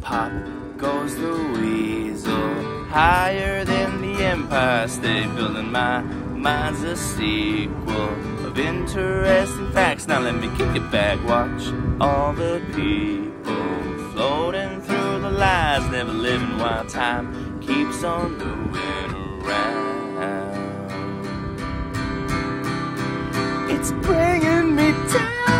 Pop goes the weasel, higher than the Empire State Building. My mind's a sequel of interesting facts. Now let me kick it back, watch all the people floating through the lies, never living while time keeps on going around. It's bringing me down.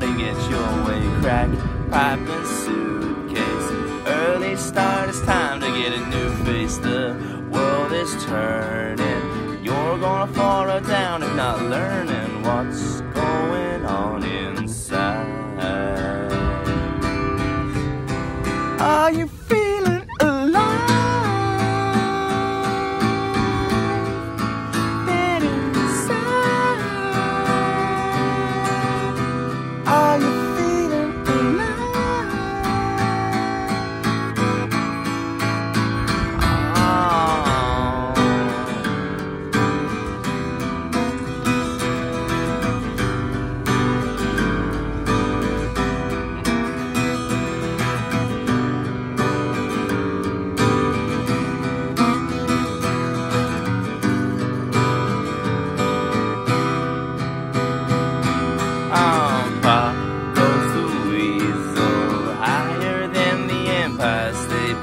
Get get your way, crack pipe and suitcase. Early start, it's time to get a new face. The world is turning. You're gonna fall down if not learning what's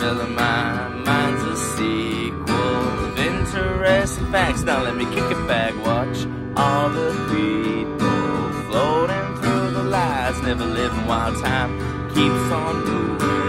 Empire My mind's a sequel of interesting facts. Now let me kick it back, watch all the people floating through the lies, never living while time keeps on moving